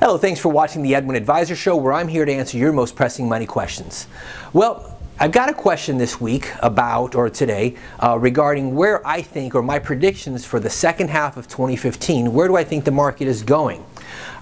Hello, thanks for watching the Edwin Advisor Show where I'm here to answer your most pressing money questions. Well, I've got a question this week about, or today, uh, regarding where I think, or my predictions for the second half of 2015. Where do I think the market is going?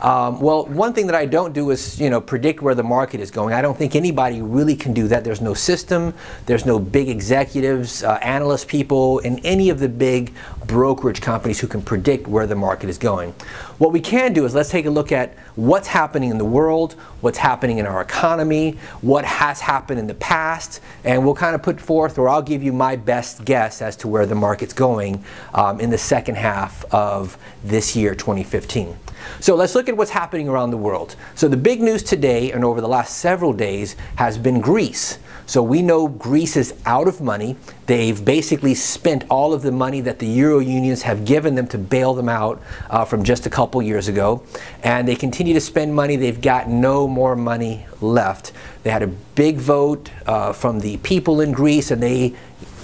Um, well, one thing that I don't do is, you know, predict where the market is going. I don't think anybody really can do that. There's no system. There's no big executives, uh, analyst people, in any of the big brokerage companies who can predict where the market is going. What we can do is let's take a look at what's happening in the world, what's happening in our economy, what has happened in the past, and we'll kind of put forth, or I'll give you my best guess as to where the market's going um, in the second half of this year, 2015. So let's look at what's happening around the world. So the big news today and over the last several days has been Greece. So we know Greece is out of money. They've basically spent all of the money that the Euro unions have given them to bail them out uh, from just a couple years ago. And they continue to spend money. They've got no more money left. They had a big vote uh, from the people in Greece and they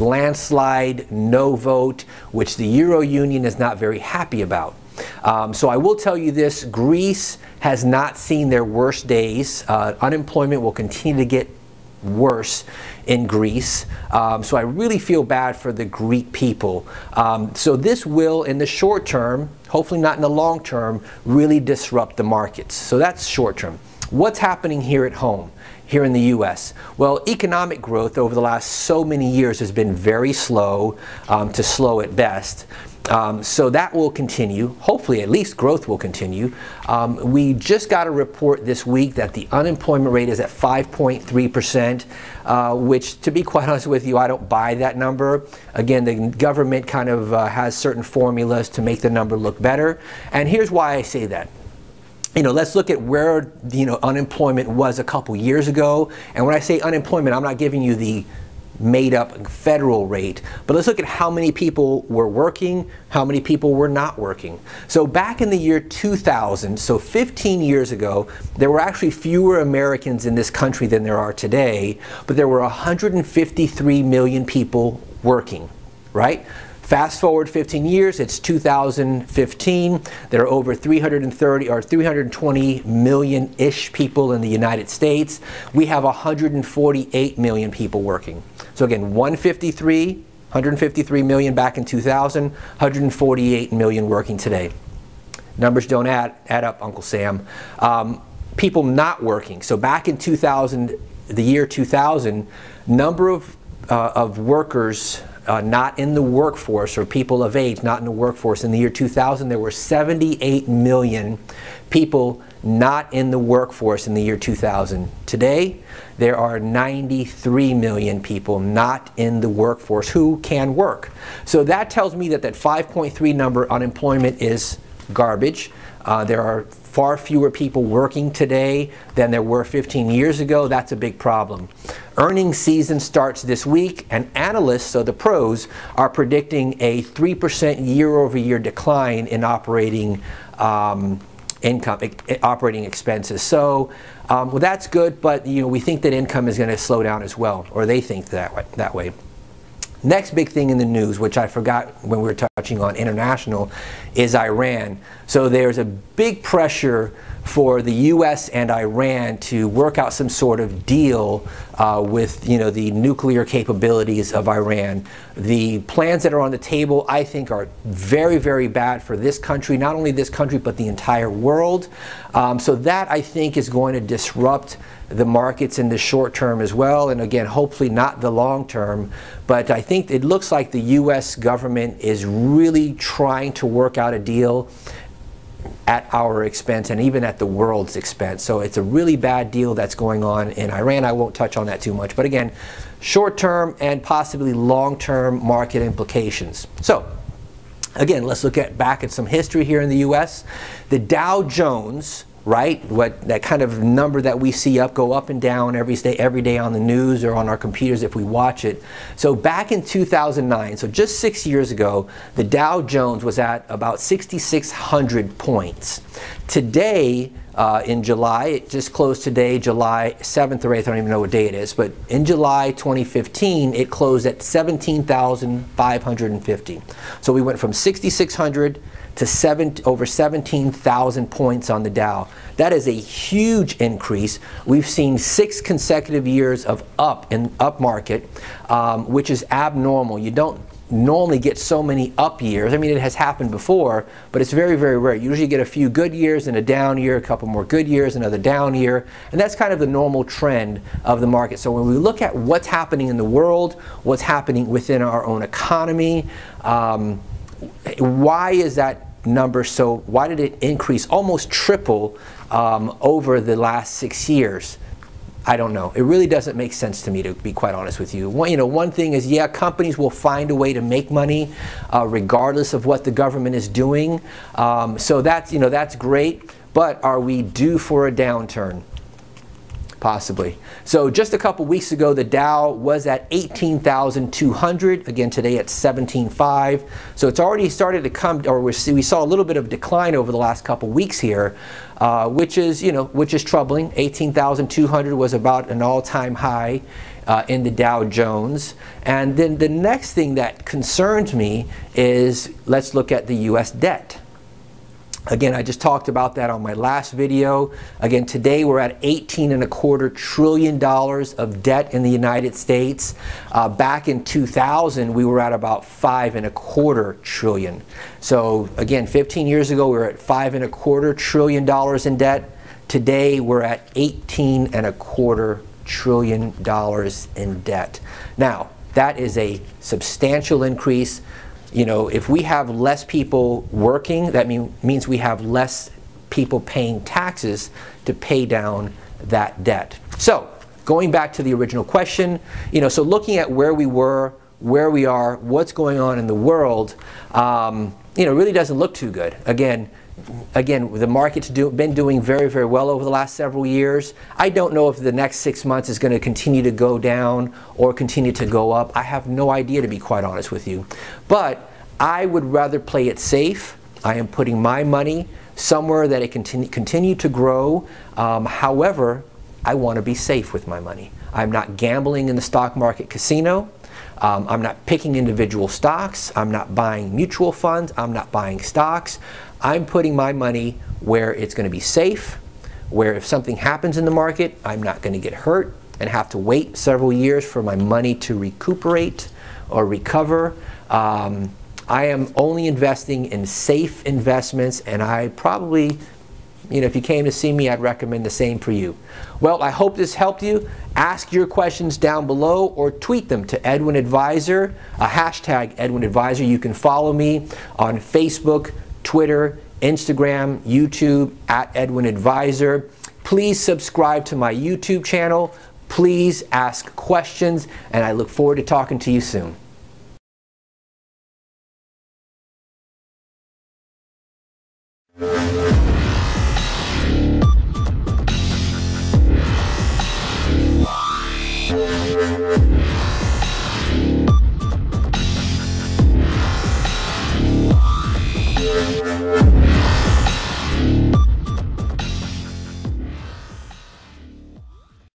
landslide no vote, which the Euro Union is not very happy about. Um, so I will tell you this, Greece has not seen their worst days. Uh, unemployment will continue to get worse in Greece. Um, so I really feel bad for the Greek people. Um, so this will, in the short term, hopefully not in the long term, really disrupt the markets. So that's short term. What's happening here at home? Here in the US? Well, economic growth over the last so many years has been very slow, um, to slow at best. Um, so that will continue. Hopefully, at least growth will continue. Um, we just got a report this week that the unemployment rate is at 5.3%, uh, which, to be quite honest with you, I don't buy that number. Again, the government kind of uh, has certain formulas to make the number look better. And here's why I say that you know, let's look at where you know unemployment was a couple years ago. And when I say unemployment, I'm not giving you the made up federal rate. But let's look at how many people were working, how many people were not working. So back in the year 2000, so 15 years ago, there were actually fewer Americans in this country than there are today, but there were 153 million people working, right? Fast forward 15 years, it's 2015. There are over 330 or 320 million-ish people in the United States. We have 148 million people working. So again, 153, 153 million back in 2000, 148 million working today. Numbers don't add, add up, Uncle Sam. Um, people not working. So back in 2000, the year 2000, number of, uh, of workers uh, not in the workforce or people of age not in the workforce. In the year 2000, there were 78 million people not in the workforce in the year 2000. Today, there are 93 million people not in the workforce who can work. So that tells me that that 5.3 number unemployment is garbage. Uh, there are far fewer people working today than there were 15 years ago. That's a big problem. Earnings season starts this week, and analysts, so the pros, are predicting a 3% year over year decline in operating um, income, operating expenses. So, um, well, that's good, but you know, we think that income is going to slow down as well, or they think that way. That way. Next big thing in the news, which I forgot when we were touching on international, is Iran. So there's a big pressure for the U.S. and Iran to work out some sort of deal uh, with you know the nuclear capabilities of Iran. The plans that are on the table, I think, are very, very bad for this country, not only this country, but the entire world. Um, so that, I think, is going to disrupt the markets in the short term as well, and again, hopefully not the long term. But I think it looks like the U.S. government is really trying to work out a deal at our expense and even at the world's expense. So it's a really bad deal that's going on in Iran. I won't touch on that too much. But again, short term and possibly long term market implications. So again, let's look at back at some history here in the US. The Dow Jones right? What that kind of number that we see up go up and down every day every day on the news or on our computers if we watch it. So back in 2009, so just 6 years ago, the Dow Jones was at about 6600 points. Today uh, in July. It just closed today, July 7th or 8th. I don't even know what day it is. But in July 2015, it closed at 17,550. So we went from 6,600 to seven, over 17,000 points on the Dow. That is a huge increase. We've seen six consecutive years of up in up market, um, which is abnormal. You don't normally get so many up years. I mean, it has happened before, but it's very, very rare. You usually get a few good years and a down year, a couple more good years, another down year, and that's kind of the normal trend of the market. So when we look at what's happening in the world, what's happening within our own economy, um, why is that number so, why did it increase, almost triple um, over the last six years? I don't know. It really doesn't make sense to me, to be quite honest with you. One, you know, one thing is, yeah, companies will find a way to make money, uh, regardless of what the government is doing. Um, so that's, you know, that's great. But are we due for a downturn? Possibly. So just a couple weeks ago, the Dow was at 18,200. Again, today at 17.5. So it's already started to come, or we saw a little bit of decline over the last couple weeks here, uh, which is, you know, which is troubling. 18,200 was about an all-time high. Uh, in the Dow Jones. And then the next thing that concerns me is let's look at the US debt. Again, I just talked about that on my last video. Again, today we're at 18 and a quarter trillion dollars of debt in the United States. Uh, back in 2000, we were at about five and a quarter trillion. So again, 15 years ago, we were at five and a quarter trillion dollars in debt. Today, we're at 18 and a quarter trillion dollars in debt. Now, that is a substantial increase you know, if we have less people working, that mean, means we have less people paying taxes to pay down that debt. So, going back to the original question, you know, so looking at where we were, where we are, what's going on in the world, um, you know, really doesn't look too good. Again, again, the market's do, been doing very, very well over the last several years. I don't know if the next six months is going to continue to go down or continue to go up. I have no idea, to be quite honest with you. But I would rather play it safe. I am putting my money somewhere that it continue, continue to grow. Um, however, I want to be safe with my money. I'm not gambling in the stock market casino. Um, I'm not picking individual stocks. I'm not buying mutual funds. I'm not buying stocks. I'm putting my money where it's going to be safe, where if something happens in the market, I'm not going to get hurt and have to wait several years for my money to recuperate or recover. Um, I am only investing in safe investments, and I probably, you know, if you came to see me, I'd recommend the same for you. Well, I hope this helped you. Ask your questions down below or tweet them to Edwin Advisor, a hashtag Edwin Advisor. You can follow me on Facebook, Twitter, Instagram, YouTube at Edwin Advisor. Please subscribe to my YouTube channel. Please ask questions, and I look forward to talking to you soon.